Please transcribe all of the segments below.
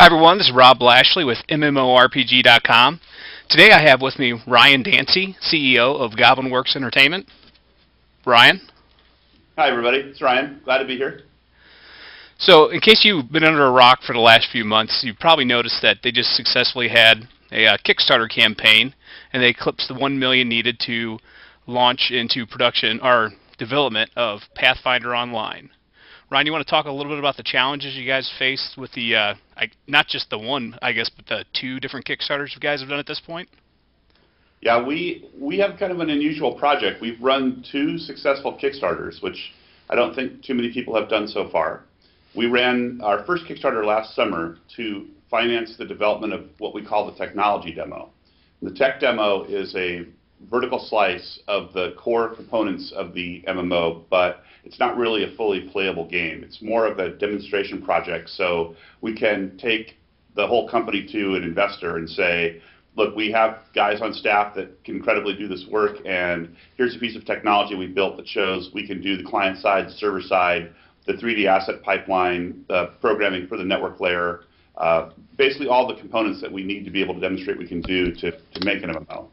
Hi everyone, this is Rob Blashley with MMORPG.com. Today I have with me Ryan Dancey, CEO of Goblin Works Entertainment. Ryan? Hi everybody, it's Ryan. Glad to be here. So, in case you've been under a rock for the last few months, you've probably noticed that they just successfully had a uh, Kickstarter campaign, and they eclipsed the one million needed to launch into production or development of Pathfinder Online. Ryan, you want to talk a little bit about the challenges you guys faced with the, uh, I, not just the one, I guess, but the two different Kickstarters you guys have done at this point? Yeah, we we have kind of an unusual project. We've run two successful Kickstarters, which I don't think too many people have done so far. We ran our first Kickstarter last summer to finance the development of what we call the technology demo. The tech demo is a vertical slice of the core components of the MMO, but it's not really a fully playable game. It's more of a demonstration project, so we can take the whole company to an investor and say, look, we have guys on staff that can credibly do this work, and here's a piece of technology we built that shows we can do the client side, server side, the 3D asset pipeline, the programming for the network layer, uh, basically all the components that we need to be able to demonstrate we can do to, to make an MMO.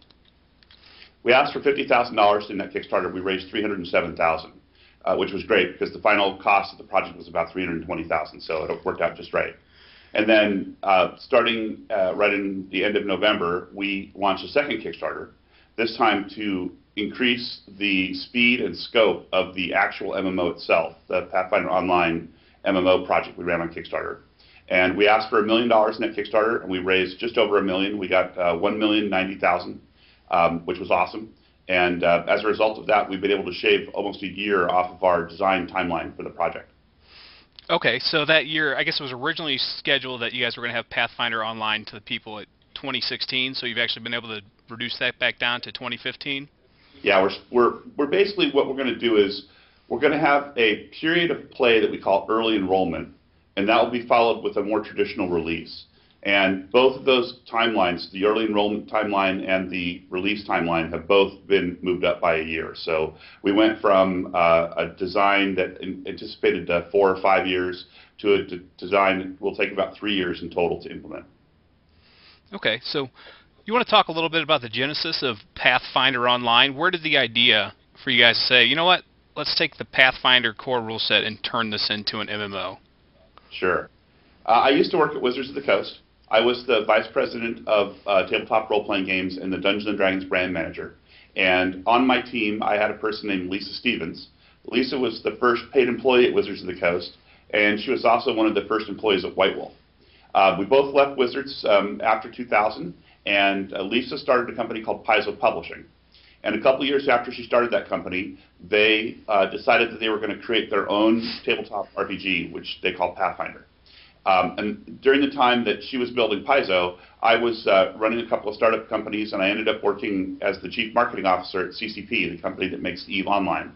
We asked for $50,000 in that Kickstarter. We raised 307000 uh, which was great because the final cost of the project was about 320000 so it worked out just right. And then uh, starting uh, right in the end of November, we launched a second Kickstarter, this time to increase the speed and scope of the actual MMO itself, the Pathfinder Online MMO project we ran on Kickstarter. And we asked for a million dollars in that Kickstarter, and we raised just over a million. We got uh, one million ninety thousand, um, which was awesome. And uh, as a result of that, we've been able to shave almost a year off of our design timeline for the project. Okay, so that year, I guess it was originally scheduled that you guys were going to have Pathfinder online to the people at 2016. So you've actually been able to reduce that back down to 2015. Yeah, we're we're we're basically what we're going to do is we're going to have a period of play that we call early enrollment, and that will be followed with a more traditional release. And both of those timelines, the early enrollment timeline and the release timeline, have both been moved up by a year. So we went from uh, a design that anticipated uh, four or five years to a design that will take about three years in total to implement. Okay, so you want to talk a little bit about the genesis of Pathfinder Online? Where did the idea for you guys to say, you know what, let's take the Pathfinder core rule set and turn this into an MMO? Sure. Uh, I used to work at Wizards of the Coast. I was the vice president of uh, tabletop role-playing games and the Dungeons and Dragons brand manager. And on my team, I had a person named Lisa Stevens. Lisa was the first paid employee at Wizards of the Coast, and she was also one of the first employees at White Wolf. Uh, we both left Wizards um, after 2000, and uh, Lisa started a company called Paizo Publishing. And a couple years after she started that company, they uh, decided that they were going to create their own tabletop RPG, which they call Pathfinder. Um, and during the time that she was building Paizo, I was uh, running a couple of startup companies, and I ended up working as the chief marketing officer at CCP, the company that makes EVE Online.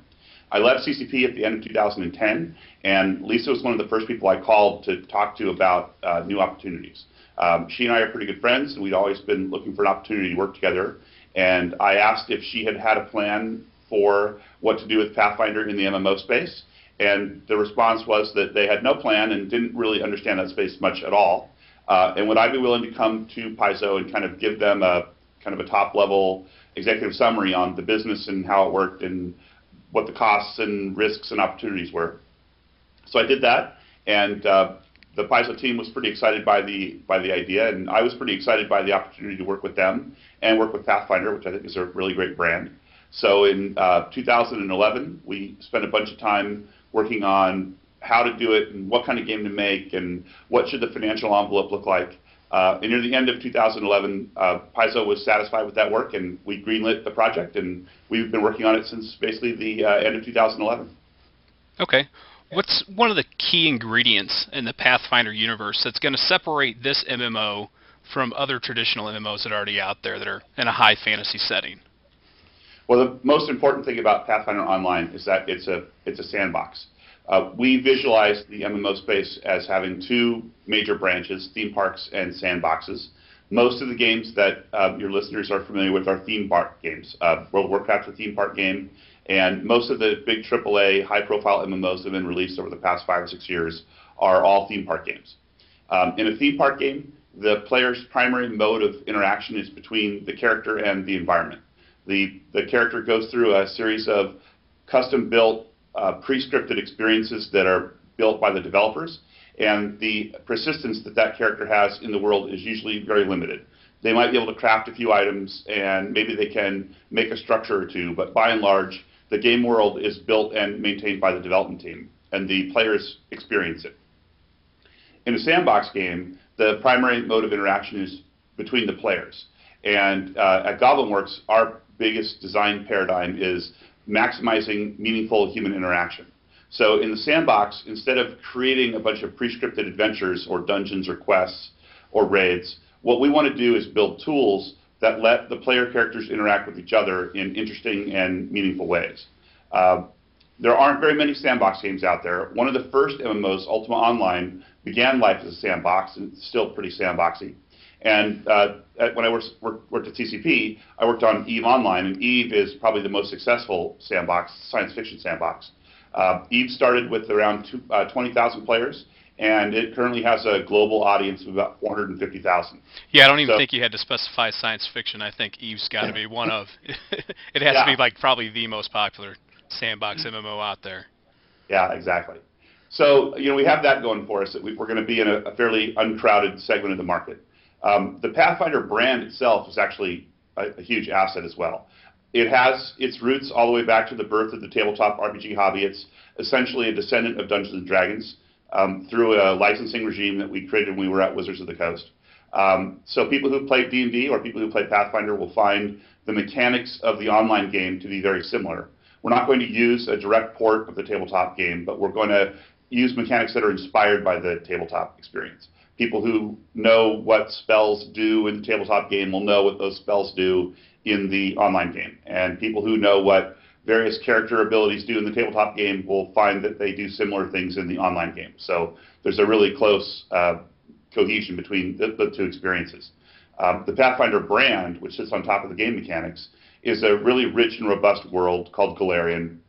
I left CCP at the end of 2010, and Lisa was one of the first people I called to talk to about uh, new opportunities. Um, she and I are pretty good friends, and we'd always been looking for an opportunity to work together. And I asked if she had had a plan for what to do with Pathfinder in the MMO space, and the response was that they had no plan and didn't really understand that space much at all. Uh, and would I be willing to come to Paizo and kind of give them a kind of a top level executive summary on the business and how it worked and what the costs and risks and opportunities were? So I did that, and uh, the Paizo team was pretty excited by the by the idea, and I was pretty excited by the opportunity to work with them and work with Pathfinder, which I think is a really great brand. So in uh, 2011, we spent a bunch of time working on how to do it and what kind of game to make and what should the financial envelope look like. Uh, and near the end of 2011, uh, Paizo was satisfied with that work, and we greenlit the project, and we've been working on it since basically the uh, end of 2011. Okay. What's one of the key ingredients in the Pathfinder universe that's going to separate this MMO from other traditional MMOs that are already out there that are in a high fantasy setting? Well, the most important thing about Pathfinder Online is that it's a it's a sandbox. Uh, we visualize the MMO space as having two major branches, theme parks and sandboxes. Most of the games that uh, your listeners are familiar with are theme park games. Uh, World of Warcraft's a theme park game, and most of the big AAA high-profile MMOs that have been released over the past five or six years are all theme park games. Um, in a theme park game, the player's primary mode of interaction is between the character and the environment. The, the character goes through a series of custom-built, uh, pre-scripted experiences that are built by the developers, and the persistence that that character has in the world is usually very limited. They might be able to craft a few items, and maybe they can make a structure or two, but by and large, the game world is built and maintained by the development team, and the players experience it. In a sandbox game, the primary mode of interaction is between the players. And uh, at GoblinWorks, our biggest design paradigm is maximizing meaningful human interaction. So in the sandbox, instead of creating a bunch of pre-scripted adventures or dungeons or quests or raids, what we want to do is build tools that let the player characters interact with each other in interesting and meaningful ways. Uh, there aren't very many sandbox games out there. One of the first MMOs, Ultima Online, began life as a sandbox and it's still pretty sandboxy. And uh, at, when I worked, worked, at CCP, I worked on EVE Online, and EVE is probably the most successful sandbox, science fiction sandbox. Uh, EVE started with around two, uh, 20,000 players, and it currently has a global audience of about 450,000. Yeah, I don't even so, think you had to specify science fiction. I think EVE's got to be one of. it has yeah. to be like probably the most popular sandbox MMO out there. Yeah, exactly. So you know we have that going for us. That we, are going to be in a, a, fairly uncrowded segment of the market. Um, the Pathfinder brand itself is actually a, a, huge asset as well. It has its roots all the way back to the birth of the tabletop RPG hobby. It's essentially a descendant of Dungeons and Dragons um, through a licensing regime that we created when we were at Wizards of the Coast. Um, so people who play D&D or people who play Pathfinder will find the mechanics of the online game to be very similar. We're not going to use a direct port of the tabletop game, but we're going to use mechanics that are inspired by the tabletop experience. People who know what spells do in the tabletop game will know what those spells do in the online game. And people who know what various character abilities do in the tabletop game will find that they do similar things in the online game. So there's a really close uh, cohesion between the, the two experiences. Um, the Pathfinder brand, which sits on top of the game mechanics, is a really rich and robust world called Golarion.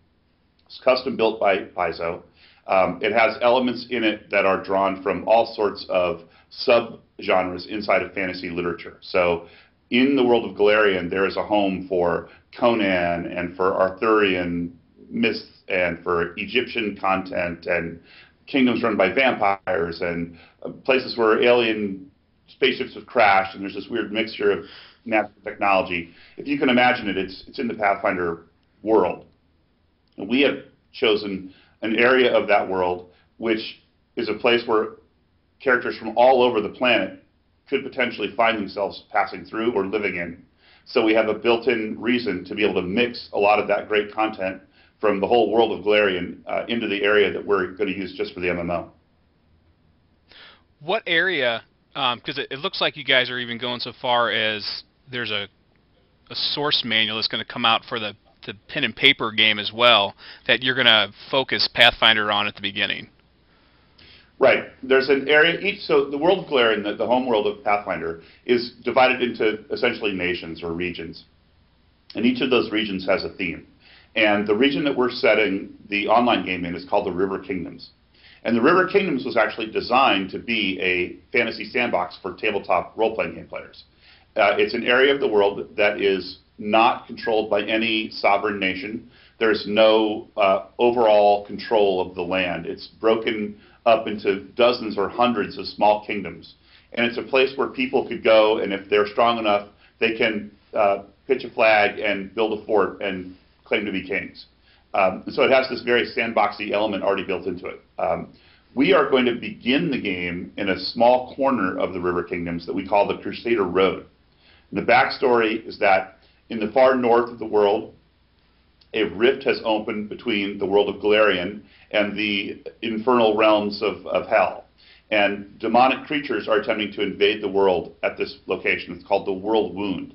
It's custom built by Paizo. Um, it has elements in it that are drawn from all sorts of sub-genres inside of fantasy literature. So in the world of Golarion, there is a home for Conan and for Arthurian myths and for Egyptian content and kingdoms run by vampires and uh, places where alien spaceships have crashed and there's this weird mixture of natural technology. If you can imagine it, it's, it's in the Pathfinder world. And we have chosen an area of that world which is a place where characters from all over the planet could potentially find themselves passing through or living in. So we have a built-in reason to be able to mix a lot of that great content from the whole world of Golarion uh, into the area that we're going to use just for the MMO. What area, because um, it, it, looks like you guys are even going so far as there's a, a source manual that's going to come out for the, the pen and paper game as well that you're going to focus Pathfinder on at the beginning. Right. There's an area each. So the world of Golarion, the, the home world of Pathfinder, is divided into essentially nations or regions, and each of those regions has a theme. And the region that we're setting the online game in is called the River Kingdoms. And the River Kingdoms was actually designed to be a fantasy sandbox for tabletop role-playing game players. Uh, it's an area of the world that is not controlled by any sovereign nation. There's no uh, overall control of the land. It's broken up into dozens or hundreds of small kingdoms. And it's a place where people could go, and if they're strong enough, they can uh, pitch a flag and build a fort and claim to be kings. Um, so it has this very sandboxy element already built into it. Um, we are going to begin the game in a small corner of the River Kingdoms that we call the Crusader Road. And the backstory is that in the far north of the world, a rift has opened between the world of Golarion and the infernal realms of, of hell. And demonic creatures are attempting to invade the world at this location. It's called the World Wound.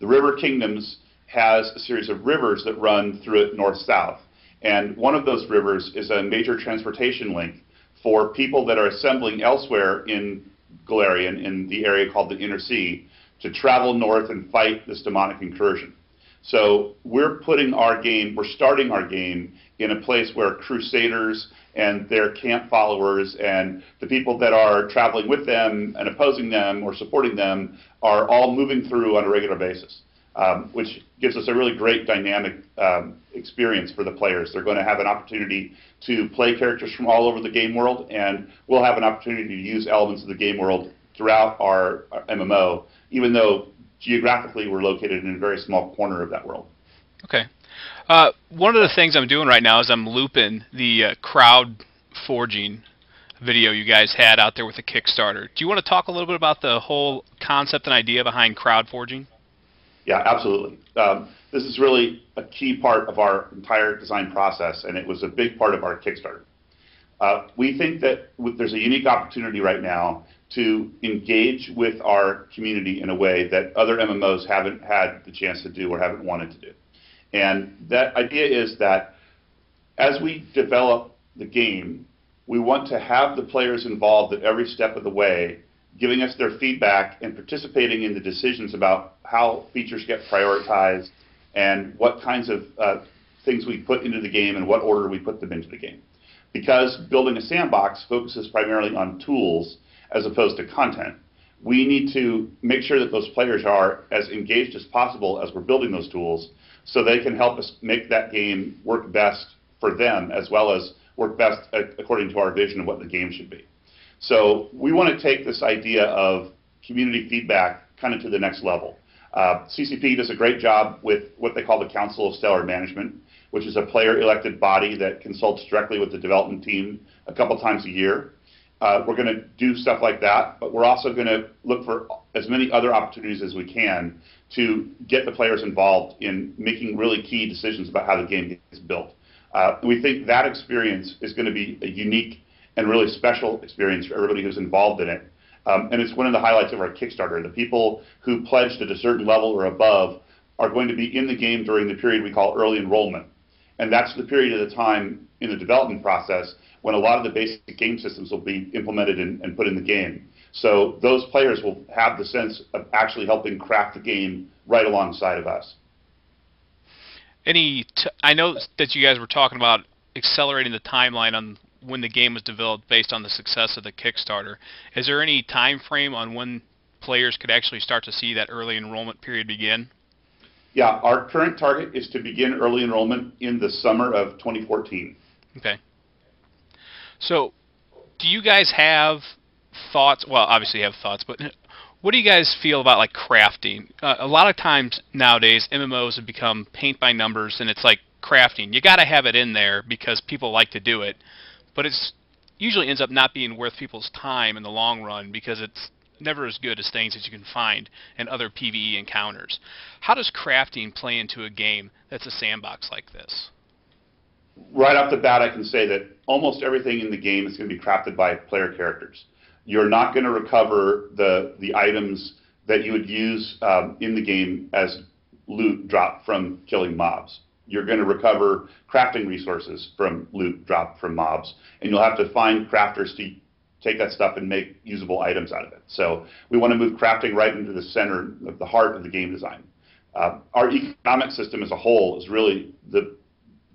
The River Kingdoms has a series of rivers that run through it north-south. And one of those rivers is a major transportation link for people that are assembling elsewhere in Golarion, in the area called the Inner Sea, to travel north and fight this demonic incursion. So we're putting our game, we're starting our game in a place where crusaders and their camp followers and the people that are traveling with them and opposing them or supporting them are all moving through on a regular basis, um, which gives us a really great dynamic um, experience for the players. They're going to have an opportunity to play characters from all over the game world, and we'll have an opportunity to use elements of the game world throughout our, our MMO, even though geographically we're located in a very small corner of that world. Okay. Uh, one of the things I'm doing right now is I'm looping the uh, crowd forging video you guys had out there with the Kickstarter. Do you want to talk a little bit about the whole concept and idea behind crowd forging? Yeah, absolutely. Um, this is really a key part of our entire design process, and it was a big part of our Kickstarter. Uh, we think that there's a unique opportunity right now to engage with our community in a way that other MMOs haven't had the chance to do or haven't wanted to do. And that idea is that as we develop the game, we want to have the players involved at every step of the way, giving us their feedback and participating in the decisions about how features get prioritized and what kinds of uh, things we put into the game and what order we put them into the game. Because building a sandbox focuses primarily on tools as opposed to content, we need to make sure that those players are as engaged as possible as we're building those tools so they can help us make that game work best for them as well as work best according to our vision of what the game should be. So we want to take this idea of community feedback kind of to the next level. Uh, CCP does a great job with what they call the Council of Stellar Management, which is a player-elected body that consults directly with the development team a couple times a year. Uh, we're going to do stuff like that, but we're also going to look for as many other opportunities as we can to get the players involved in making really key decisions about how the game gets built. Uh, we think that experience is going to be a unique and really special experience for everybody who's involved in it. Um, and it's one of the highlights of our Kickstarter. The people who pledged at a certain level or above are going to be in the game during the period we call early enrollment. And that's the period of the time in the development process when a lot of the basic game systems will be implemented and, and put in the game. So those players will have the sense of actually helping craft the game right alongside of us. Any, t- I know that you guys were talking about accelerating the timeline on when the game was developed based on the success of the Kickstarter. Is there any time frame on when players could actually start to see that early enrollment period begin? Yeah, our current target is to begin early enrollment in the summer of 2014. Okay. So, do you guys have thoughts? Well, obviously you have thoughts, but what do you guys feel about like crafting? Uh, a lot of times nowadays, MMOs have become paint by numbers, and it's like crafting. You got to have it in there because people like to do it, but it's usually ends up not being worth people's time in the long run because it's never as good as things that you can find in other PvE encounters. How does crafting play into a game that's a sandbox like this? Right off the bat, I can say that almost everything in the game is going to be crafted by player characters. You're not going to recover the the items that you would use um, in the game as loot dropped from killing mobs. You're going to recover crafting resources from loot dropped from mobs, and you'll have to find crafters to take that stuff and make usable items out of it. So we want to move crafting right into the center of the heart of the game design. Uh, our economic system as a whole is really the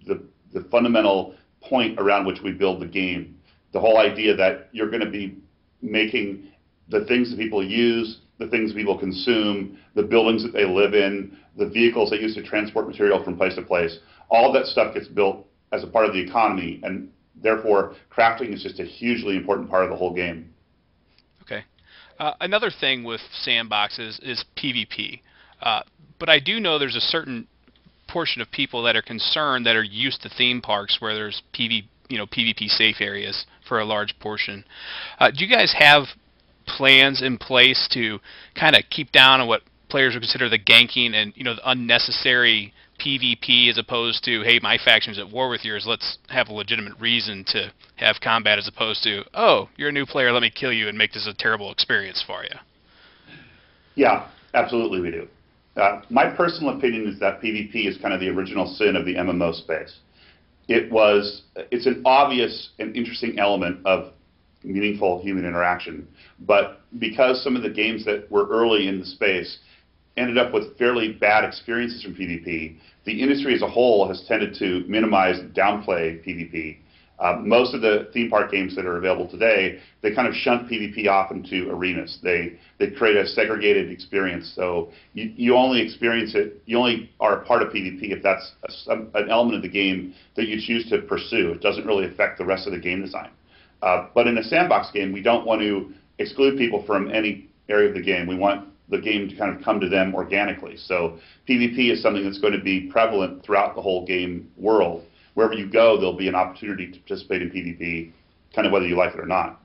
the the fundamental point around which we build the game. The whole idea that you're going to be making the things that people use, the things people consume, the buildings that they live in, the vehicles they use to transport material from place to place, all that stuff gets built as a part of the economy, and therefore crafting is just a hugely important part of the whole game. Okay. Uh, another thing with sandboxes is PvP. Uh, but I do know there's a certain portion of people that are concerned that are used to theme parks where there's PV, you know, PvP safe areas for a large portion. Uh, do you guys have plans in place to kind of keep down on what players would consider the ganking and you know the unnecessary PvP as opposed to hey my faction's at war with yours let's have a legitimate reason to have combat as opposed to oh you're a new player let me kill you and make this a terrible experience for you. Yeah, absolutely we do. Uh, my personal opinion is that PvP is kind of the original sin of the MMO space. It was, it's an obvious and interesting element of meaningful human interaction, but because some of the games that were early in the space ended up with fairly bad experiences from PvP. The industry as a whole has tended to minimize, downplay PvP. Uh, most of the theme park games that are available today, they kind of shunt PvP off into arenas. They they create a segregated experience. So you, you only experience it, you only are a part of PvP if that's a, an element of the game that you choose to pursue. It doesn't really affect the rest of the game design. Uh, but in a sandbox game, we don't want to exclude people from any area of the game. We want the game to kind of come to them organically. So PvP is something that's going to be prevalent throughout the whole game world. Wherever you go, there'll be an opportunity to participate in PvP, kind of whether you like it or not.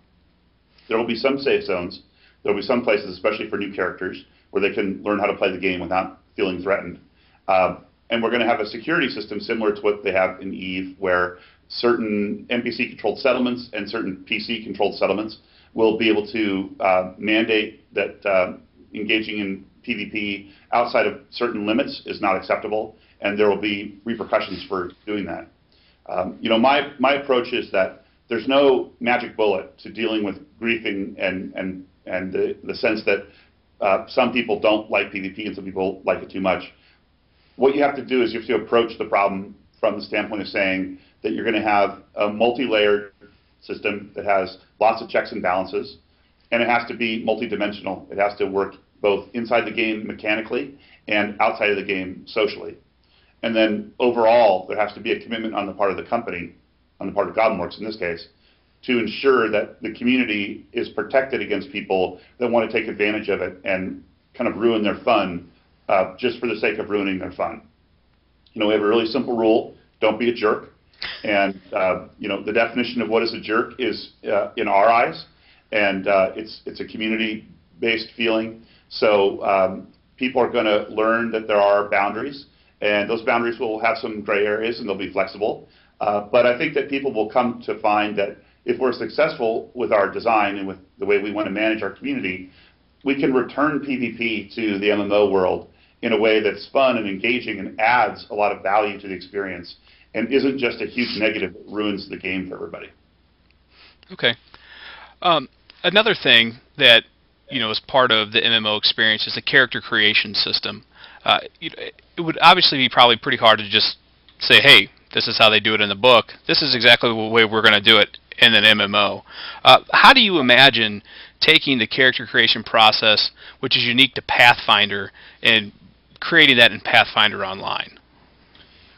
There will be some safe zones. There will be some places, especially for new characters, where they can learn how to play the game without feeling threatened. Uh, and we're going to have a security system similar to what they have in EVE, where certain NPC-controlled settlements and certain PC-controlled settlements will be able to uh, mandate that uh, engaging in PvP outside of certain limits is not acceptable, and there will be repercussions for doing that. Um, you know, my, my approach is that there's no magic bullet to dealing with griefing and, and, and the, the sense that uh, some people don't like PvP and some people like it too much. What you have to do is you have to approach the problem from the standpoint of saying that you're going to have a multi-layered system that has lots of checks and balances, and it has to be multidimensional. It has to work both inside the game mechanically and outside of the game socially. And then overall, there has to be a commitment on the part of the company, on the part of GoblinWorks in this case, to ensure that the community is protected against people that want to take advantage of it and kind of ruin their fun uh, just for the sake of ruining their fun. You know, we have a really simple rule: don't be a jerk. And uh, you know, the definition of what is a jerk is, uh, in our eyes, and uh, it's it's a community-based feeling. So um, people are going to learn that there are boundaries, and those boundaries will have some gray areas, and they'll be flexible. Uh, but I think that people will come to find that if we're successful with our design and with the way we want to manage our community, we can return PvP to the MMO world in a way that's fun and engaging and adds a lot of value to the experience and isn't just a huge negative that ruins the game for everybody. Okay. Um, another thing that you know is part of the MMO experience is the character creation system. Uh, it would obviously be probably pretty hard to just say, "Hey, this is how they do it in the book. This is exactly the way we're going to do it in an MMO." Uh, how do you imagine taking the character creation process, which is unique to Pathfinder, and creating that in Pathfinder Online?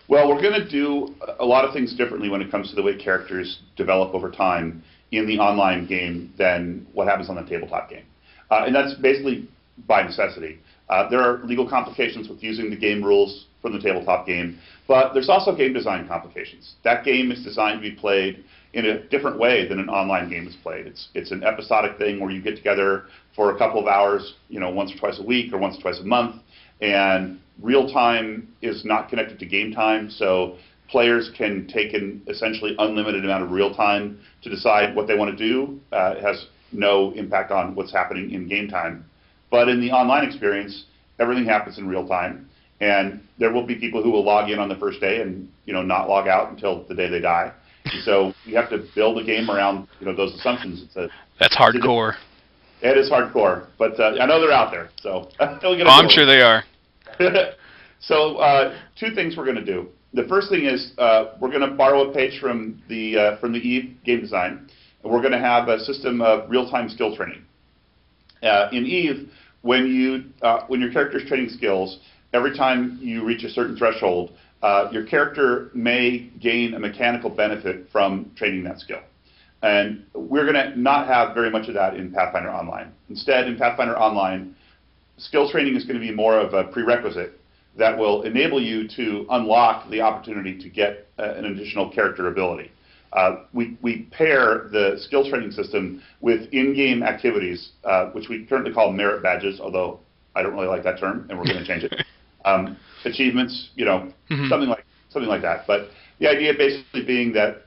Well, we're going to do a lot of things differently when it comes to the way characters develop over time in the online game than what happens on the tabletop game. Uh, and that's basically by necessity. Uh, there are legal complications with using the game rules from the tabletop game, but there's also game design complications. That game is designed to be played in a different way than an online game is played. It's it's an episodic thing where you get together for a couple of hours, you know, once or twice a week or once or twice a month, and real time is not connected to game time, so players can take an essentially unlimited amount of real time to decide what they want to do. Uh, it has no impact on what's happening in game time. But in the online experience, everything happens in real time, and there will be people who will log in on the first day and you know not log out until the day they die. And so you have to build a game around you know those assumptions. It's a, That's hardcore. It is hardcore, but uh, I know they're out there, so oh, I'm sure they are. so uh, two things we're going to do. The first thing is uh, we're going to borrow a page from the uh, from the Eve game design, and we're going to have a system of real-time skill training. Uh, in Eve, when you uh, when your character is training skills, every time you reach a certain threshold, uh, your character may gain a mechanical benefit from training that skill. And we're going to not have very much of that in Pathfinder Online. Instead, in Pathfinder Online, skill training is going to be more of a prerequisite that will enable you to unlock the opportunity to get uh, an additional character ability. Uh, we, we pair the skill training system with in-game activities, uh, which we currently call merit badges, although I don't really like that term, and we're going to change it. Um, achievements, you know, mm-hmm. something like something like that. But the idea basically being that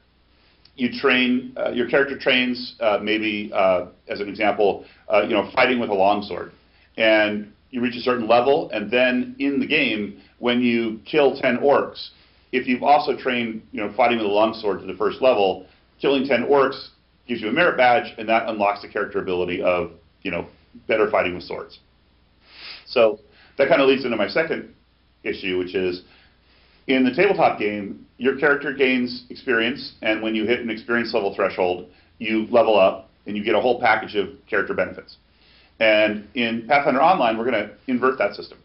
you train, uh, your character trains, uh, maybe uh, as an example, you know, fighting with a longsword and you reach a certain level, and then in the game, when you kill 10 orcs, if you've also trained, you know, fighting with a longsword to the first level, killing 10 orcs gives you a merit badge, and that unlocks the character ability of, you know, better fighting with swords. So that kind of leads into my second issue, which is in the tabletop game, your character gains experience, and when you hit an experience level threshold, you level up and you get a whole package of character benefits. And in Pathfinder Online, we're going to invert that system.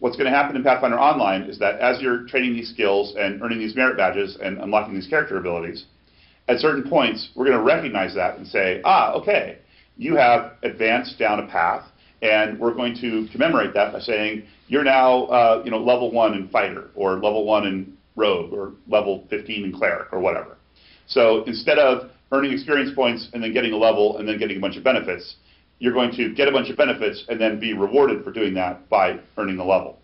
What's going to happen in Pathfinder Online is that as you're training these skills and earning these merit badges and unlocking these character abilities, at certain points, we're going to recognize that and say, ah, okay, you have advanced down a path, and we're going to commemorate that by saying you're now, uh, you know, level one in fighter, or level one in rogue, or level 15 in cleric, or whatever. So instead of earning experience points and then getting a level and then getting a bunch of benefits, you're going to get a bunch of benefits and then be rewarded for doing that by earning a level.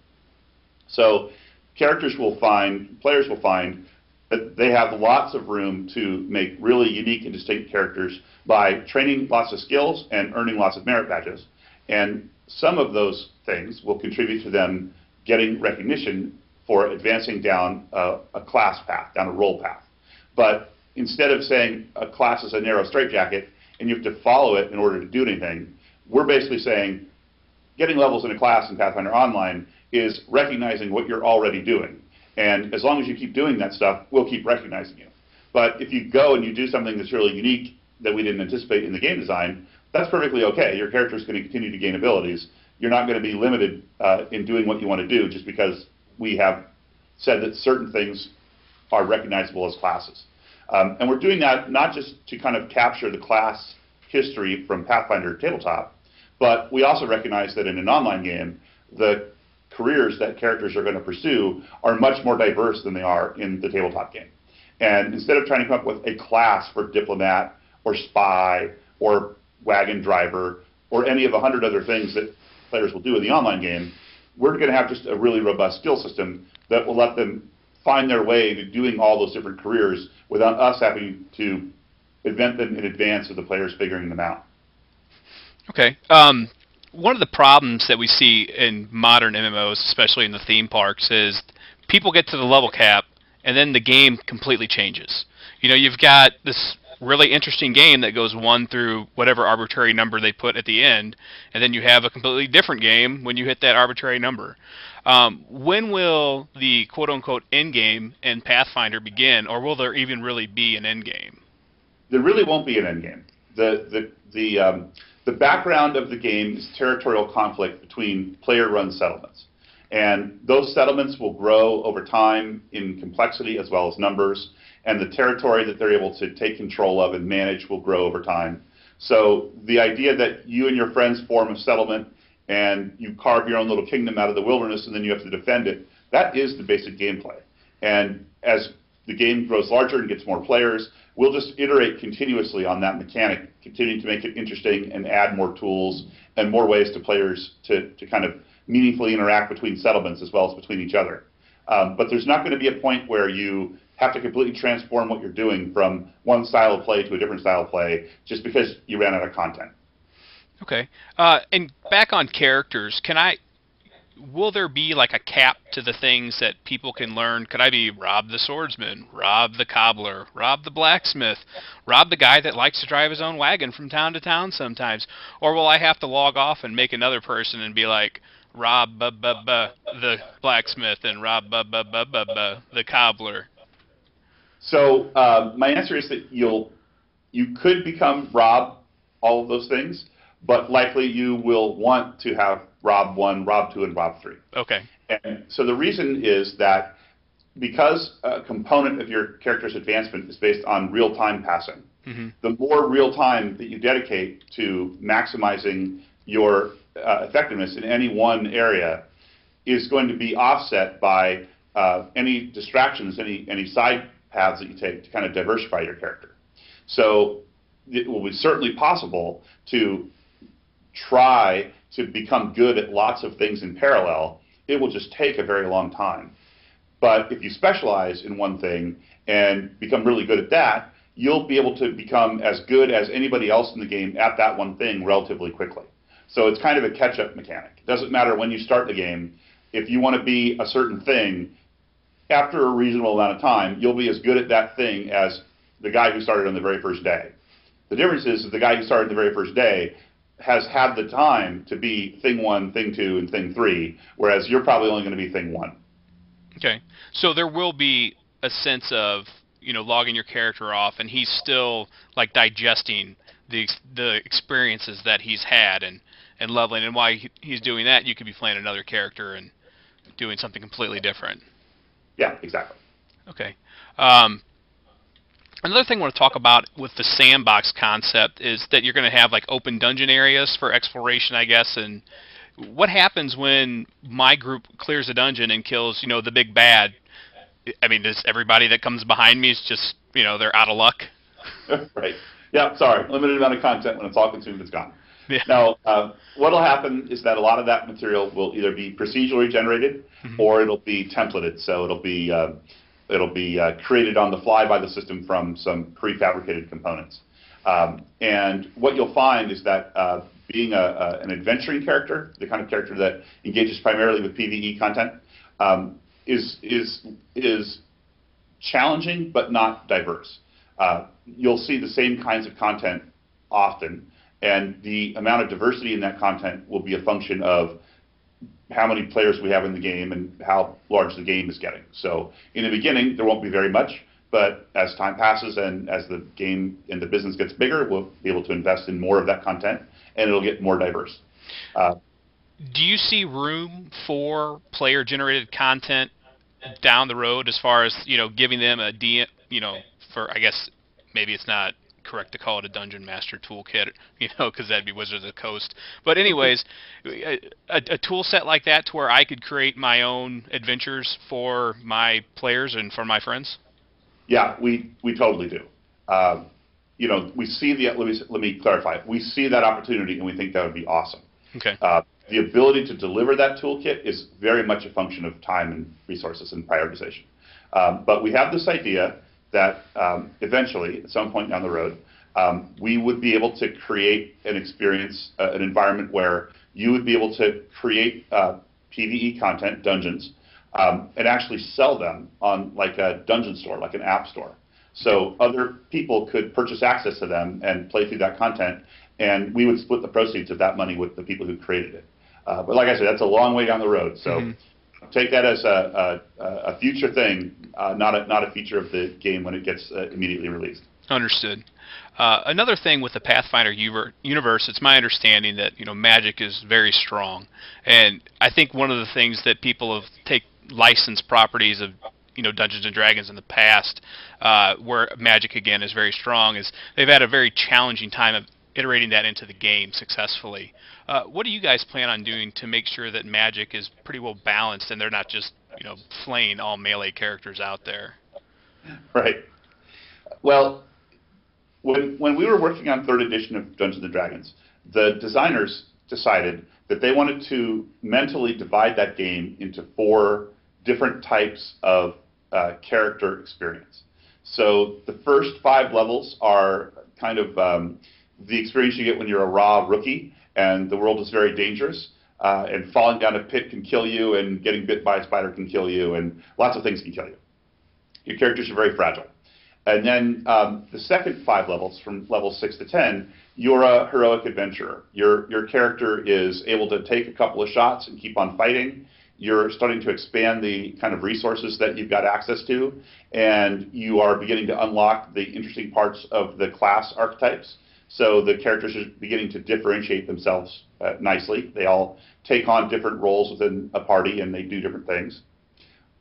So characters will find, players will find that they have lots of room to make really unique and distinct characters by training lots of skills and earning lots of merit badges. And some of those things will contribute to them getting recognition for advancing down a, a class path, down a role path. But instead of saying a class is a narrow straitjacket and you have to follow it in order to do anything, we're basically saying getting levels in a class in Pathfinder Online is recognizing what you're already doing. And as long as you keep doing that stuff, we'll keep recognizing you. But if you go and you do something that's really unique that we didn't anticipate in the game design, that's perfectly okay. Your character is going to continue to gain abilities. You're not going to be limited uh, in doing what you want to do just because we have said that certain things are recognizable as classes. Um, and we're doing that not just to kind of capture the class history from Pathfinder Tabletop, but we also recognize that in an online game, the careers that characters are going to pursue are much more diverse than they are in the tabletop game. And instead of trying to come up with a class for diplomat or spy or wagon driver or any of a hundred other things that players will do in the online game, we're going to have just a really robust skill system that will let them find their way to doing all those different careers without us having to invent them in advance of the players figuring them out. Okay. Um, one of the problems that we see in modern MMOs, especially in the theme parks, is people get to the level cap and then the game completely changes. You know, you've got this really interesting game that goes one through whatever arbitrary number they put at the end, and then you have a completely different game when you hit that arbitrary number. Um, when will the quote unquote end game in Pathfinder begin, or will there even really be an end game? There really won't be an end game. The the the um, the background of the game is territorial conflict between player-run settlements. And those settlements will grow over time in complexity as well as numbers, and the territory that they're able to take control of and manage will grow over time. So the idea that you and your friends form a settlement and you carve your own little kingdom out of the wilderness and then you have to defend it, that is the basic gameplay. And as the game grows larger and gets more players, we'll just iterate continuously on that mechanic, continuing to make it interesting and add more tools and more ways to players to, to kind of meaningfully interact between settlements as well as between each other. Um, but there's not going to be a point where you have to completely transform what you're doing from one style of play to a different style of play just because you ran out of content. Okay. Uh, and back on characters, can I will there be like a cap to the things that people can learn? Could I be Rob the swordsman, Rob the cobbler, Rob the blacksmith, Rob the guy that likes to drive his own wagon from town to town sometimes? Or will I have to log off and make another person and be like Rob the blacksmith and Rob the cobbler? So uh, my answer is that you'll you could become Rob all of those things, but likely you will want to have Rob 1, Rob 2, and Rob 3. Okay. And so the reason is that because a component of your character's advancement is based on real-time passing, mm-hmm. the more real time that you dedicate to maximizing your uh, effectiveness in any one area is going to be offset by uh, any distractions, any any side paths that you take to kind of diversify your character. So it will be certainly possible to try to become good at lots of things in parallel, it will just take a very long time. But if you specialize in one thing and become really good at that, you'll be able to become as good as anybody else in the game at that one thing relatively quickly. So it's kind of a catch-up mechanic. It doesn't matter when you start the game. If you want to be a certain thing, after a reasonable amount of time, you'll be as good at that thing as the guy who started on the very first day. The difference is the guy who started the very first day has had the time to be thing one, thing two, and thing three, whereas you're probably only going to be thing one. Okay, so there will be a sense of you know logging your character off, and he's still like digesting the the experiences that he's had and and leveling, and while he's doing that, you could be playing another character and doing something completely different. Yeah, exactly. Okay. Um, Another thing I want to talk about with the sandbox concept is that you're going to have like open dungeon areas for exploration, I guess. And what happens when my group clears a dungeon and kills, you know, the big bad? I mean, does everybody that comes behind me is just, you know, they're out of luck? right. Yeah. Sorry. Limited amount of content. When it's all consumed, it's gone. Yeah. Now, uh, what will happen is that a lot of that material will either be procedurally generated mm-hmm. or it'll be templated. So it'll be uh, It'll be uh, created on the fly by the system from some prefabricated components. Um, and what you'll find is that uh, being a, a, an adventuring character, the kind of character that engages primarily with PVE content, um, is is is challenging but not diverse. Uh, you'll see the same kinds of content often, and the amount of diversity in that content will be a function of how many players we have in the game and how large the game is getting. So in the beginning, there won't be very much, but as time passes and as the game and the business gets bigger, we'll be able to invest in more of that content, and it'll get more diverse. Uh, Do you see room for player-generated content down the road, as far as you know, giving them a DM, you know, for I guess maybe it's not correct to call it a Dungeon Master toolkit, you know, because that'd be Wizards of the Coast. But anyways, a, a tool set like that to where I could create my own adventures for my players and for my friends. Yeah, we we totally do. Um, you know, we see the let me let me clarify. We see that opportunity, and we think that would be awesome. Okay. Uh, the ability to deliver that toolkit is very much a function of time and resources and prioritization. Um, but we have this idea that um, eventually, at some point down the road, um, we would be able to create an experience, uh, an environment where you would be able to create uh, PVE content, dungeons, um, and actually sell them on like a dungeon store, like an app store. So other people could purchase access to them and play through that content, and we would split the proceeds of that money with the people who created it. Uh, but like I said, that's a long way down the road. So mm-hmm. Take that as a, a, a future thing, uh, not a not a feature of the game when it gets uh, immediately released. Understood. Uh, another thing with the Pathfinder universe, it's my understanding that you know magic is very strong, and I think one of the things that people have take licensed properties of you know Dungeons and Dragons in the past, uh, where magic again is very strong, is they've had a very challenging time of iterating that into the game successfully. Uh, what do you guys plan on doing to make sure that magic is pretty well balanced and they're not just you know flaying all melee characters out there? Right. Well, when, when we were working on third edition of Dungeons and Dragons, the designers decided that they wanted to mentally divide that game into four different types of uh, character experience. So the first five levels are kind of um, the experience you get when you're a raw rookie and the world is very dangerous. Uh, and falling down a pit can kill you, and getting bit by a spider can kill you, and lots of things can kill you. Your characters are very fragile. And then um, the second five levels, from level six to ten, you're a heroic adventurer. Your your character is able to take a couple of shots and keep on fighting. You're starting to expand the kind of resources that you've got access to, and you are beginning to unlock the interesting parts of the class archetypes. So the characters are beginning to differentiate themselves uh, nicely. They all take on different roles within a party, and they do different things.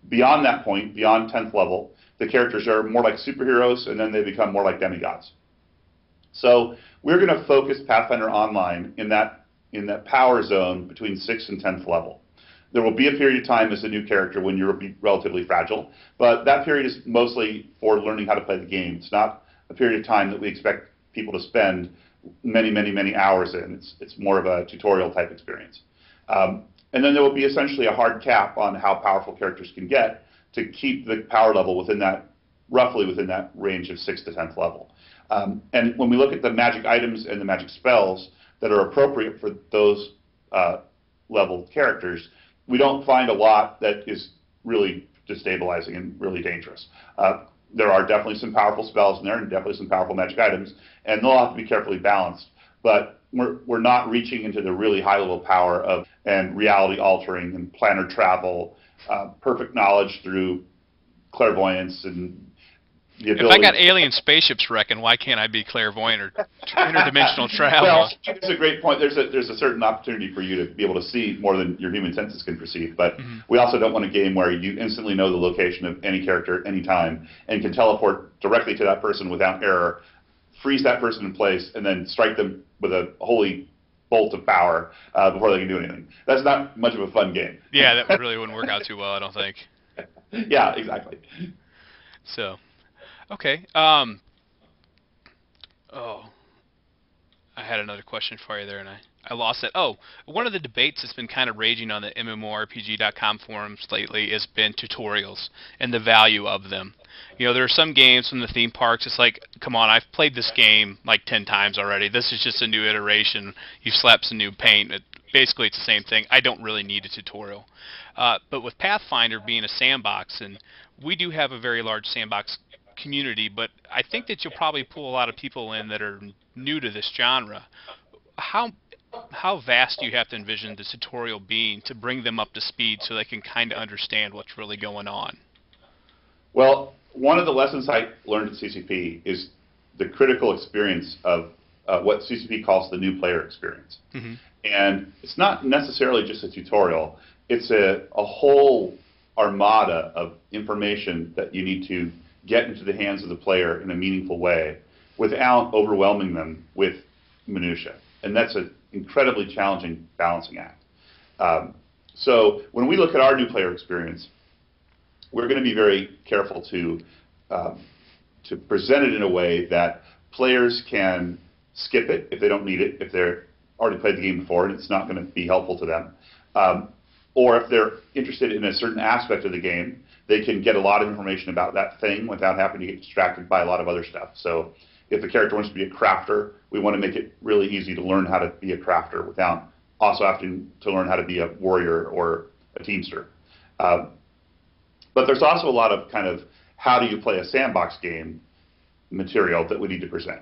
Beyond that point, beyond 10th level, the characters are more like superheroes, and then they become more like demigods. So we're going to focus Pathfinder Online in that in that power zone between sixth and tenth level. There will be a period of time as a new character when you're relatively fragile, but that period is mostly for learning how to play the game. It's not a period of time that we expect people to spend many, many, many hours in. It's, it's more of a tutorial type experience. Um, and then there will be essentially a hard cap on how powerful characters can get to keep the power level within that, roughly within that range of 6th to 10th level. Um, and when we look at the magic items and the magic spells that are appropriate for those uh, level characters, we don't find a lot that is really destabilizing and really dangerous. Uh, there are definitely some powerful spells in there and definitely some powerful magic items, and they'll have to be carefully balanced. But we're, we're not reaching into the really high level power of and reality altering and planar travel, uh, perfect knowledge through clairvoyance and the ability. If I got alien spaceships wrecking, why can't I be clairvoyant or interdimensional travel? Well, that's a great point. There's a there's a certain opportunity for you to be able to see more than your human senses can perceive. But mm-hmm. we also don't want a game where you instantly know the location of any character at any time and can teleport directly to that person without error, freeze that person in place, and then strike them with a holy bolt of power uh, before they can do anything. That's not much of a fun game. Yeah, that really wouldn't work out too well, I don't think. yeah, exactly. So, okay. Um, oh, I had another question for you there, and I, I lost it. Oh, one of the debates that's been kind of raging on the MMORPG.com forums lately has been tutorials and the value of them. You know, there are some games from the theme parks. It's like, come on, I've played this game like ten times already. This is just a new iteration. You slap some new paint. It, basically, it's the same thing. I don't really need a tutorial. Uh, but with Pathfinder being a sandbox, and we do have a very large sandbox community, but I think that you'll probably pull a lot of people in that are new to this genre. How how vast do you have to envision the tutorial being to bring them up to speed so they can kind of understand what's really going on? Well, one of the lessons I learned at CCP is the critical experience of uh, what CCP calls the new player experience. Mm-hmm. And it's not necessarily just a tutorial, it's a, a whole armada of information that you need to get into the hands of the player in a meaningful way without overwhelming them with minutia. And that's an incredibly challenging balancing act. Um, so when we look at our new player experience, we're going to be very careful to um, to present it in a way that players can skip it if they don't need it, if they're already played the game before and it's not going to be helpful to them. Um, or if they're interested in a certain aspect of the game, they can get a lot of information about that thing without having to get distracted by a lot of other stuff. So if the character wants to be a crafter, we want to make it really easy to learn how to be a crafter without also having to learn how to be a warrior or a teamster. Uh, but there's also a lot of kind of how do you play a sandbox game material that we need to present.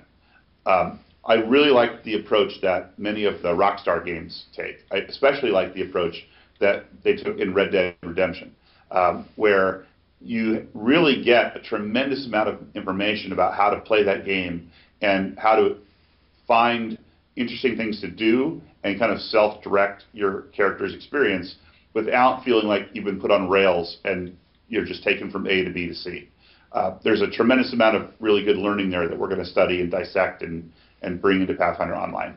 Um, I really like the approach that many of the Rockstar games take. I especially like the approach that they took in Red Dead Redemption, um, where you really get a tremendous amount of information about how to play that game and how to find interesting things to do and kind of self-direct your character's experience without feeling like you've been put on rails and you're just taken from A to B to C. Uh, there's a tremendous amount of really good learning there that we're going to study and dissect and, and bring into Pathfinder Online.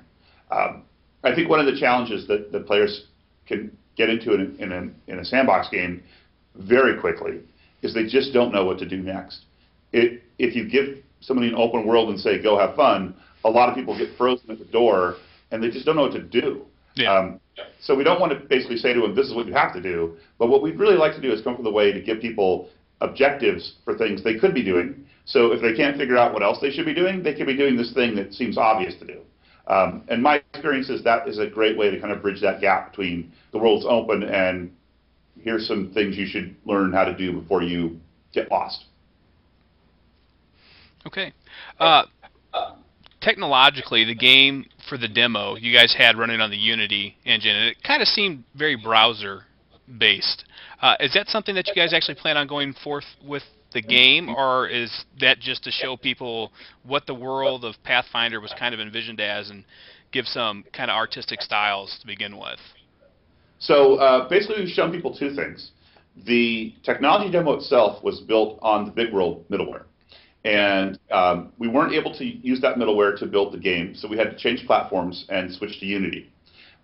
Um, I think one of the challenges that, that players can get into in, in, a, in a sandbox game very quickly is they just don't know what to do next. It, if you give somebody an open world and say, go have fun, a lot of people get frozen at the door and they just don't know what to do. Yeah. Um, so we don't want to basically say to them, this is what you have to do. But what we'd really like to do is come up with a way to give people objectives for things they could be doing. So if they can't figure out what else they should be doing, they could be doing this thing that seems obvious to do. Um, and my experience is that is a great way to kind of bridge that gap between the world's open and here's some things you should learn how to do before you get lost. Okay. Uh, technologically, the game for the demo you guys had running on the Unity engine, and it kind of seemed very browser based. Uh, is that something that you guys actually plan on going forth with the game, or is that just to show people what the world of Pathfinder was kind of envisioned as and give some kind of artistic styles to begin with? So uh, basically, we've shown people two things. The technology demo itself was built on the Big World middleware. And um, we weren't able to use that middleware to build the game, so we had to change platforms and switch to Unity.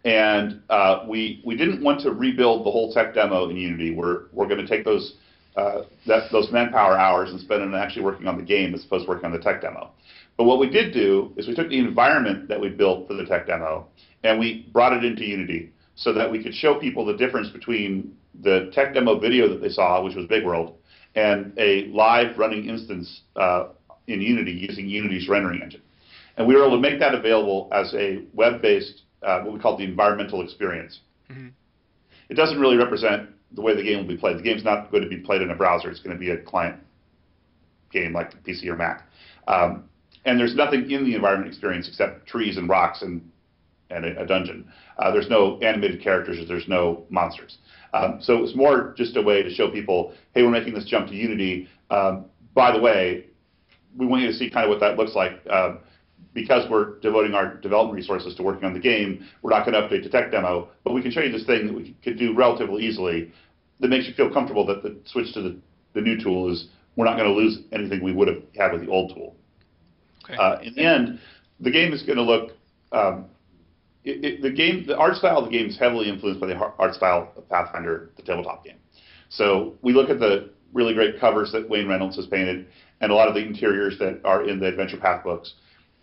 And uh, we, we didn't want to rebuild the whole tech demo in Unity. We're, we're going to take those, uh, that, those manpower hours and spend them actually working on the game as opposed to working on the tech demo. But what we did do is we took the environment that we built for the tech demo and we brought it into Unity so that we could show people the difference between the tech demo video that they saw, which was Big World, and a live running instance uh, in Unity using Unity's rendering engine. And we were able to make that available as a web-based, uh, what we call the environmental experience. Mm-hmm. It doesn't really represent the way the game will be played. The game's not going to be played in a browser. It's going to be a client game like PC or Mac. Um, and there's nothing in the environment experience except trees and rocks and and a, a dungeon. Uh, there's no animated characters. There's no monsters. Um, so it was more just a way to show people, hey, we're making this jump to Unity. Um, by the way, we want you to see kind of what that looks like. Um, because we're devoting our development resources to working on the game, we're not going to update the tech demo, but we can show you this thing that we could do relatively easily that makes you feel comfortable that the switch to the, the new tool is we're not going to lose anything we would have had with the old tool. Okay. Uh, in the end, the game is going to look. Um, it, the game, the art style of the game is heavily influenced by the art style of Pathfinder, the tabletop game. So we look at the really great covers that Wayne Reynolds has painted, and a lot of the interiors that are in the Adventure Path books,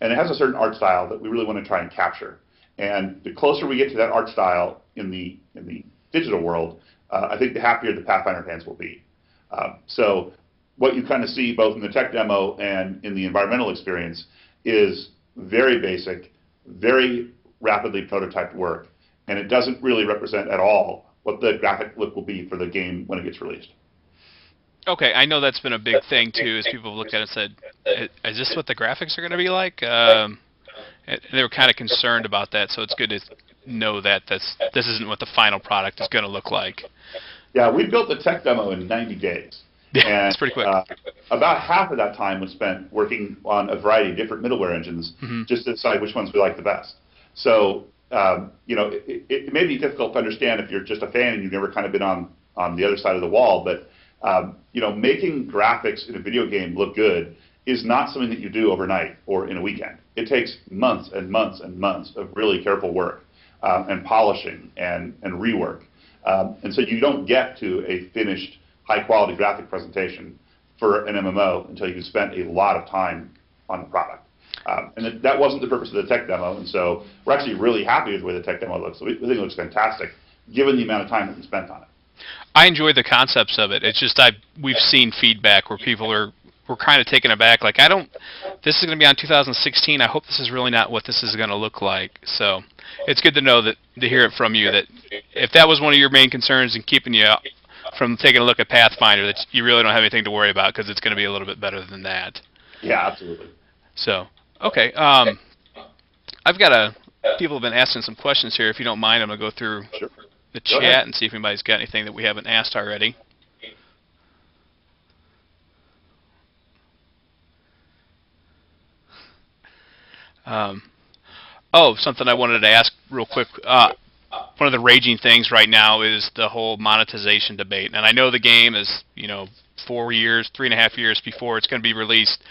and it has a certain art style that we really want to try and capture. And the closer we get to that art style in the in the digital world, uh, I think the happier the Pathfinder fans will be. Uh, so what you kind of see both in the tech demo and in the environmental experience is very basic, very rapidly prototyped work, and it doesn't really represent at all what the graphic look will be for the game when it gets released. Okay, I know that's been a big thing too, as people have looked at it and said, "Is this what the graphics are going to be like?" Um, they were kind of concerned about that, so it's good to know that this this isn't what the final product is going to look like. Yeah, we built the tech demo in 90 days. Yeah, it's pretty quick. Uh, about half of that time was spent working on a variety of different middleware engines, mm-hmm. just to decide which ones we like the best. So, um, you know, it, it, may be difficult to understand if you're just a fan and you've never kind of been on on the other side of the wall, but um, you know, making graphics in a video game look good is not something that you do overnight or in a weekend. It takes months and months and months of really careful work um, and polishing and, and rework. Um, and so you don't get to a finished high quality graphic presentation for an MMO until you've spent a lot of time on the product. Um, and it, that wasn't the purpose of the tech demo, and so we're actually really happy with the way the tech demo looks. We, we think it looks fantastic, given the amount of time that we spent on it. I enjoy the concepts of it. It's just I we've seen feedback where people are were kind of taken aback. Like I don't. This is going to be on 2016. I hope this is really not what this is going to look like. So it's good to know that to hear it from you that if that was one of your main concerns in keeping you from taking a look at Pathfinder, that you really don't have anything to worry about because it's going to be a little bit better than that. Yeah, absolutely. So okay, um, I've got a people have been asking some questions here. If you don't mind, I'm going to go through sure. the go chat ahead. and see if anybody's got anything that we haven't asked already. Um, oh, something I wanted to ask real quick. Uh, one of the raging things right now is the whole monetization debate, and I know the game is you know four years, three and a half years before it's going to be released,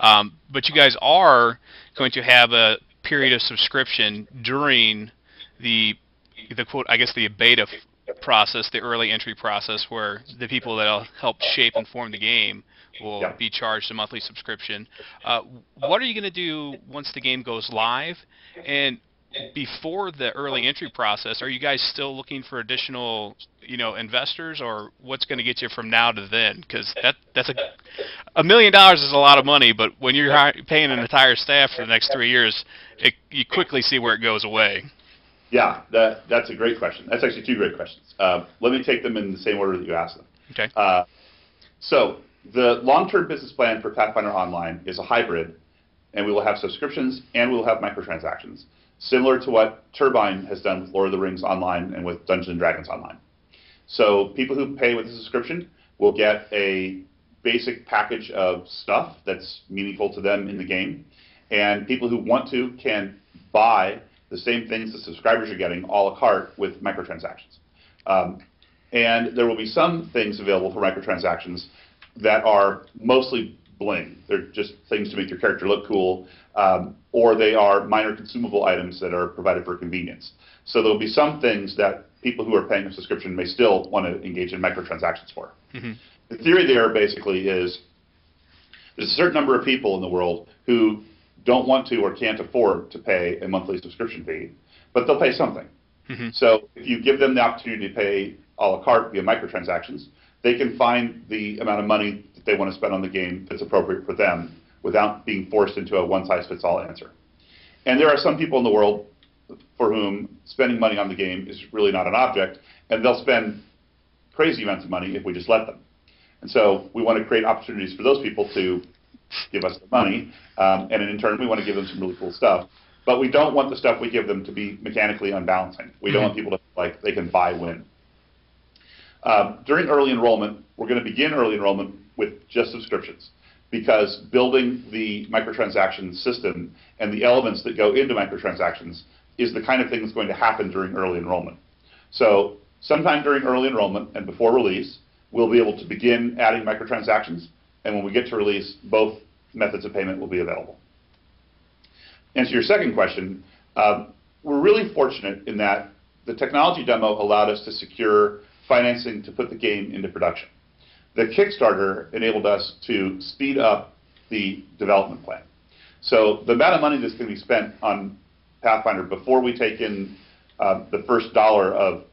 um, but you guys are going to have a period of subscription during the the quote I guess the beta process, the early entry process, where the people that help shape and form the game will yeah. be charged a monthly subscription. Uh, what are you going to do once the game goes live? And before the early entry process, are you guys still looking for additional, you know, investors, or what's going to get you from now to then? Because that that's a a million dollars is a lot of money, but when you're paying an entire staff for the next three years, it, you quickly see where it goes away. Yeah, that that's a great question. That's actually two great questions. Uh, let me take them in the same order that you asked them. Okay. Uh, so the long-term business plan for Pathfinder Online is a hybrid, and we will have subscriptions and we will have microtransactions, similar to what Turbine has done with Lord of the Rings Online and with Dungeons and Dragons Online. So people who pay with a subscription will get a basic package of stuff that's meaningful to them in the game, and people who want to can buy the same things the subscribers are getting a la carte with microtransactions. Um, and there will be some things available for microtransactions that are mostly bling. They're just things to make your character look cool, um, or they are minor consumable items that are provided for convenience. So there will be some things that people who are paying a subscription may still want to engage in microtransactions for. Mm-hmm. The theory there basically is there's a certain number of people in the world who don't want to or can't afford to pay a monthly subscription fee, but they'll pay something. Mm-hmm. So if you give them the opportunity to pay a la carte via microtransactions, they can find the amount of money they want to spend on the game that's appropriate for them without being forced into a one-size-fits-all answer. And there are some people in the world for whom spending money on the game is really not an object, and they'll spend crazy amounts of money if we just let them. And so we want to create opportunities for those people to give us the money, um, and in turn we want to give them some really cool stuff. But we don't want the stuff we give them to be mechanically unbalancing. We don't want people to feel like they can buy win. Um, during early enrollment, we're going to begin early enrollment with just subscriptions because building the microtransaction system and the elements that go into microtransactions is the kind of thing that's going to happen during early enrollment. So sometime during early enrollment and before release, we'll be able to begin adding microtransactions, and when we get to release, both methods of payment will be available. Answer your second question, um, we're really fortunate in that the technology demo allowed us to secure financing to put the game into production. The Kickstarter enabled us to speed up the development plan. So the amount of money that's going to be spent on Pathfinder before we take in uh, the first dollar of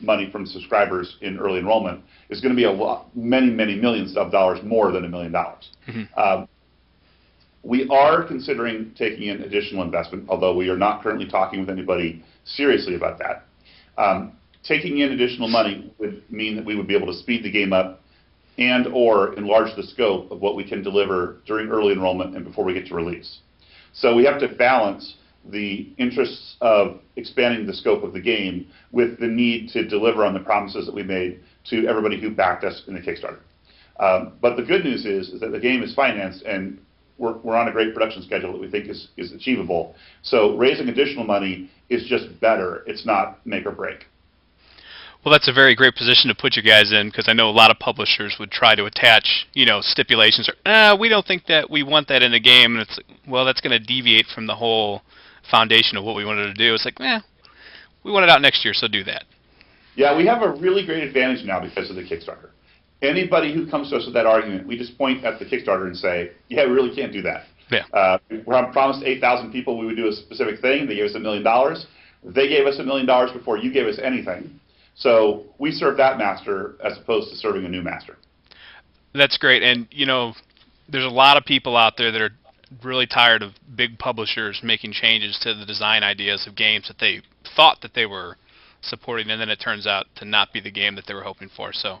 money from subscribers in early enrollment is going to be a lot, many, many millions of dollars more than a million dollars. Mm-hmm. Um, we are considering taking in additional investment, although we are not currently talking with anybody seriously about that. Um, taking in additional money would mean that we would be able to speed the game up and or enlarge the scope of what we can deliver during early enrollment and before we get to release. So we have to balance the interests of expanding the scope of the game with the need to deliver on the promises that we made to everybody who backed us in the Kickstarter. Um, but the good news is, is that the game is financed and we're, we're on a great production schedule that we think is, is achievable. So raising additional money is just better. It's not make or break. Well, that's a very great position to put you guys in because I know a lot of publishers would try to attach, you know, stipulations or, ah, we don't think that we want that in the game, and it's well, that's going to deviate from the whole foundation of what we wanted to do. It's like, eh, we want it out next year, so do that. Yeah, we have a really great advantage now because of the Kickstarter anybody who comes to us with that argument, we just point at the Kickstarter and say, yeah, we really can't do that. Yeah. Uh, we promised 8,000 people we would do a specific thing. They gave us a million dollars. They gave us a million dollars before you gave us anything. So we serve that master as opposed to serving a new master. That's great. And, you know, there's a lot of people out there that are really tired of big publishers making changes to the design ideas of games that they thought that they were supporting, and then it turns out to not be the game that they were hoping for. So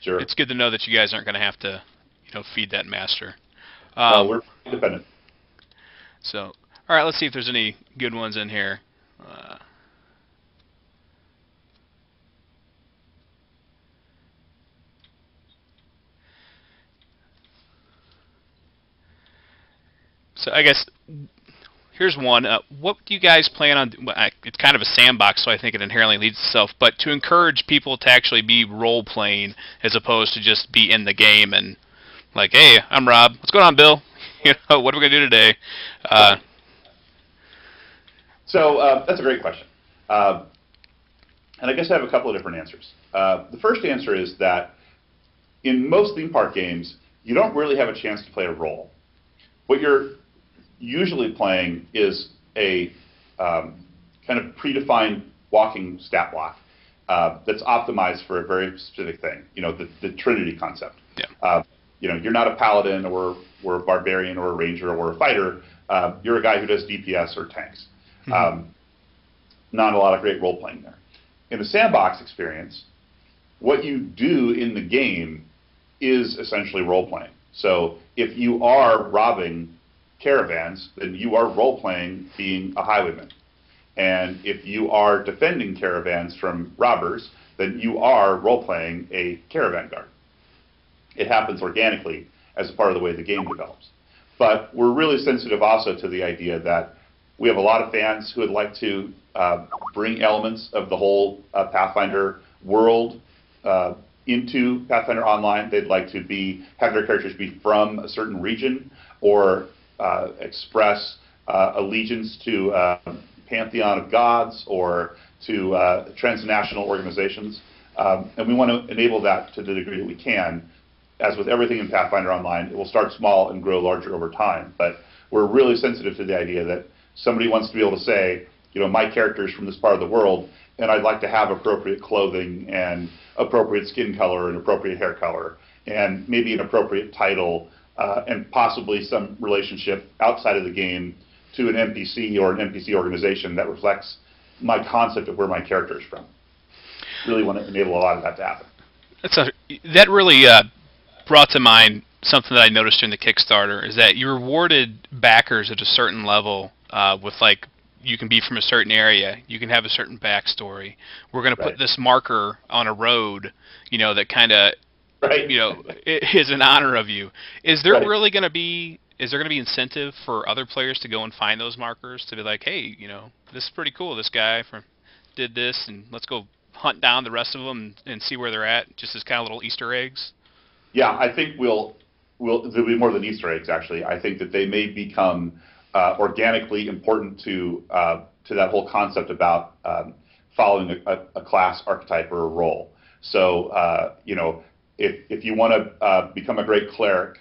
Sure. It's good to know that you guys aren't going to have to, you know, feed that master. Um, well, we're independent. So, all right, let's see if there's any good ones in here. Uh, so I guess here's one. Uh, what do you guys plan on? It's kind of a sandbox, so I think it inherently leads itself. But to encourage people to actually be role playing as opposed to just be in the game and like, hey, I'm Rob. What's going on, Bill? You know, what are we gonna do today? Uh, so uh, that's a great question, uh, and I guess I have a couple of different answers. Uh, the first answer is that in most theme park games, you don't really have a chance to play a role. What you're usually playing is a um, kind of predefined walking stat block uh, that's optimized for a very specific thing. You know, the, the Trinity concept. Yeah. Uh, you know, you're not a paladin or, or a barbarian or a ranger or a fighter. Uh, you're a guy who does DPS or tanks. Mm-hmm. Um, not a lot of great role playing there. In the sandbox experience, what you do in the game is essentially role playing. So if you are robbing caravans, then you are role playing being a highwayman. And if you are defending caravans from robbers, then you are role playing a caravan guard. It happens organically as a part of the way the game develops. But we're really sensitive also to the idea that we have a lot of fans who would like to uh, bring elements of the whole uh, Pathfinder world uh, into Pathfinder Online. They'd like to be have their characters be from a certain region or express uh, allegiance to uh, pantheon of gods or to transnational organizations. Um, and we want to enable that to the degree that we can. As with everything in Pathfinder Online, it will start small and grow larger over time. But we're really sensitive to the idea that somebody wants to be able to say, you know, my character is from this part of the world, and I'd like to have appropriate clothing and appropriate skin color and appropriate hair color and maybe an appropriate title uh, and possibly some relationship outside of the game to an NPC or an NPC organization that reflects my concept of where my character is from. Really want to enable a lot of that to happen. That's a, that really uh, brought to mind something that I noticed during the Kickstarter is that you rewarded backers at a certain level uh, with like you can be from a certain area, you can have a certain backstory. We're going to put this marker on a road, you know, that kind of Right. you know is in honor of you. Is there Right. really going to be is there going to be incentive for other players to go and find those markers to be like, hey, you know, this is pretty cool. This guy from did this, and let's go hunt down the rest of them and, and see where they're at, just as kind of little Easter eggs. Yeah, I think we'll, we'll, there'll be more than Easter eggs, actually. I think that they may become uh, organically important to, uh, to that whole concept about um, following a, a, a class archetype or a role. So, uh, you know, if, if you want to uh, become a great cleric,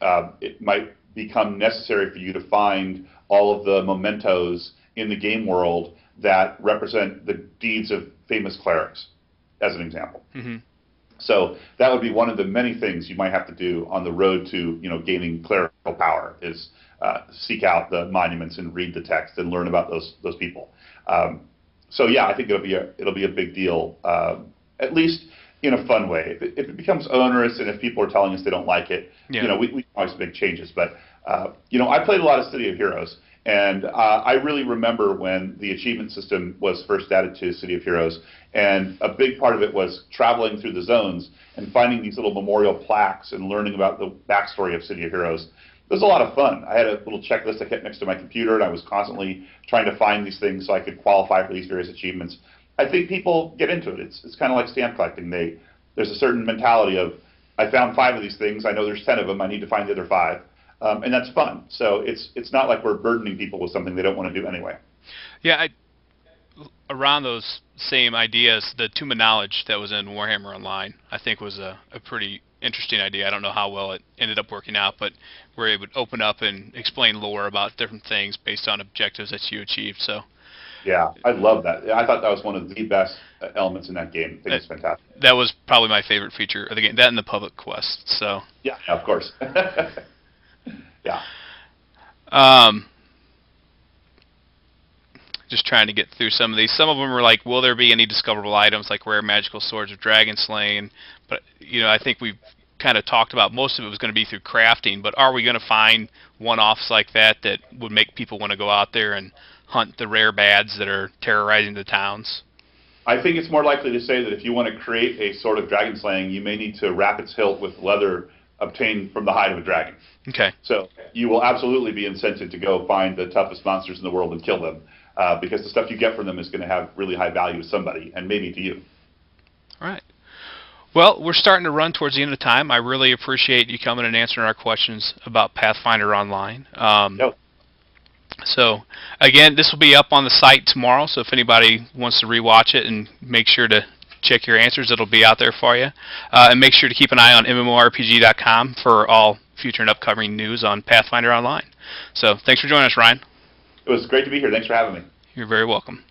uh, it might become necessary for you to find all of the mementos in the game world that represent the deeds of famous clerics, as an example. hmm So that would be one of the many things you might have to do on the road to, you know, gaining clerical power is uh, seek out the monuments and read the text and learn about those those people. Um, so yeah, I think it'll be a it'll be a big deal, um, at least in a fun way. If it, if it becomes onerous and if people are telling us they don't like it, Yeah. you know, we, we can always make changes. But uh, you know, I played a lot of City of Heroes, and uh, I really remember when the achievement system was first added to City of Heroes, and a big part of it was traveling through the zones and finding these little memorial plaques and learning about the backstory of City of Heroes. It was a lot of fun. I had a little checklist I kept next to my computer, and I was constantly trying to find these things so I could qualify for these various achievements. I think people get into it. It's it's kind of like stamp collecting. They there's a certain mentality of I found five of these things. I know there's ten of them. I need to find the other five, um, and that's fun. So it's it's not like we're burdening people with something they don't want to do anyway. Yeah, I, around those same ideas, the Tome of Knowledge that was in Warhammer Online, I think was a, a pretty interesting idea. I don't know how well it ended up working out, but where it would open up and explain lore about different things based on objectives that you achieved. So Yeah, I love that. I thought that was one of the best elements in that game. I think it's fantastic. that was probably my favorite feature of the game. That and the public quest. So. Yeah, of course. yeah. Um, just trying to get through some of these. Some of them were like, will there be any discoverable items like rare magical swords of dragon slaying? But you know, I think we've kind of talked about most of it was going to be through crafting. But are we going to find one-offs like that that would make people want to go out there and hunt the rare bads that are terrorizing the towns? I think it's more likely to say that if you want to create a sort of dragon slaying, you may need to wrap its hilt with leather obtained from the hide of a dragon. Okay. So you will absolutely be incented to go find the toughest monsters in the world and kill them, uh, because the stuff you get from them is going to have really high value to somebody, and maybe to you. All right. Well, we're starting to run towards the end of time. I really appreciate you coming and answering our questions about Pathfinder Online. Um, Yep. So, again, this will be up on the site tomorrow. So, if anybody wants to rewatch it and make sure to check your answers, it'll be out there for you. Uh, and make sure to keep an eye on MMORPG.com for all future and upcoming news on Pathfinder Online. So, thanks for joining us, Ryan. It was great to be here. Thanks for having me. You're very welcome.